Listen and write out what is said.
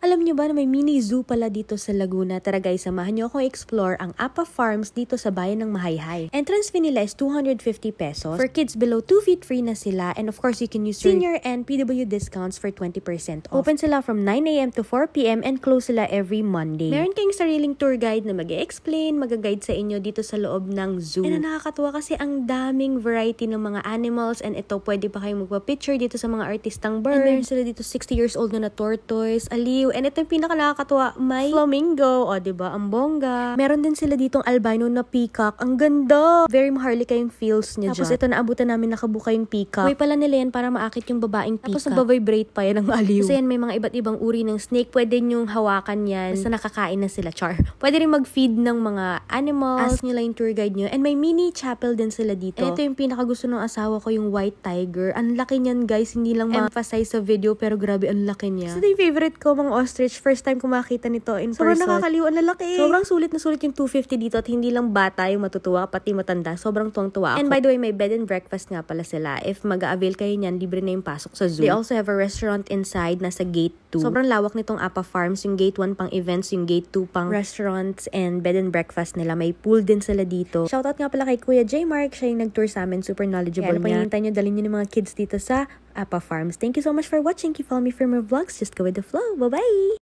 Alam nyo ba na may mini zoo pala dito sa Laguna? Tara guys, samahan nyo ako explore ang Apa Farms dito sa bayan ng Mahayhay. Entrance fee nila is 250 pesos. For kids below 2 feet free na sila. And of course, you can use senior and PW discounts for 20% off. Open sila from 9am to 4pm and close sila every Monday. Meron kayong sariling tour guide na mag explain mag-guide sa inyo dito sa loob ng zoo. And nakakatuwa kasi ang daming variety ng mga animals and ito pwede pa kayong magpa-picture dito sa mga artistang birds. And meron sila dito 60 years old na na tortoise, aliw, And ito yung pinaka nakakatuwa, may flamingo, o ba diba, ang bongga. Meron din sila ditong albino na peacock. Ang ganda! Very maharlika yung feels niya Tapos dyan. ito, naabutan namin nakabuka yung peacock. Way pala nila yan para maakit yung babaeng peacock. Tapos nagbabibrate pa yan ng aliw. Kasi yan, may mga iba't ibang uri ng snake. Pwede nyong hawakan yan. Basta nakakain na sila, char. Pwede rin mag-feed ng mga animals. Ask nyo lang yung tour guide nyo. And may mini chapel din sila dito. And ito yung pinaka gusto ng asawa ko, yung white tiger. Ang laki niyan, guys. Hindi lang ma-emphasize sa video, pero grabe, ang laki niya. Ito yung favorite ko, mga ostrich. First time ko makita nito in Sobrang person. Sobrang nakakaliw. Ang lalaki. Sobrang sulit na sulit yung 250 dito at hindi lang bata yung matutuwa, pati matanda. Sobrang tuwang-tuwa ako. And by the way, may bed and breakfast nga pala sila. If mag-avail kayo niyan, libre na yung pasok sa zoo. They also have a restaurant inside, nasa gate 2. Sobrang lawak nitong Apa Farms. Yung gate 1 pang events, yung gate 2 pang restaurants and bed and breakfast nila. May pool din sila dito. Shoutout nga pala kay Kuya J. Mark. Siya yung nag-tour sa amin. Super knowledgeable Kaya, niya. Kaya nyo, dalhin nyo ng mga kids dito sa Apa Farms. Thank you so much for watching. Keep follow me for more vlogs. Just go with the flow. Bye-bye!